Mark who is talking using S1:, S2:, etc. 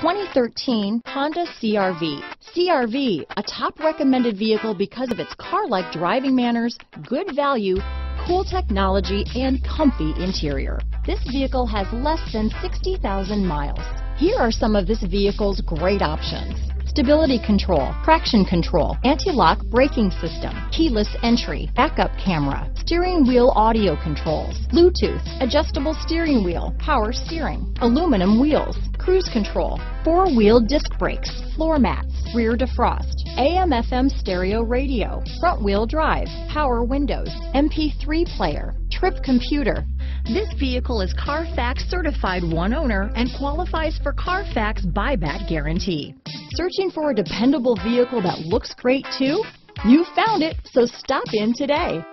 S1: 2013 Honda CRV. CRV, a top recommended vehicle because of its car-like driving manners, good value, cool technology, and comfy interior. This vehicle has less than 60,000 miles. Here are some of this vehicle's great options stability control, traction control, anti-lock braking system, keyless entry, backup camera, steering wheel audio controls, Bluetooth, adjustable steering wheel, power steering, aluminum wheels, cruise control, four-wheel disc brakes, floor mats, rear defrost, AM FM stereo radio, front wheel drive, power windows, MP3 player, trip computer. This vehicle is Carfax certified one owner and qualifies for Carfax buyback guarantee. Searching for a dependable vehicle that looks great too? You found it, so stop in today.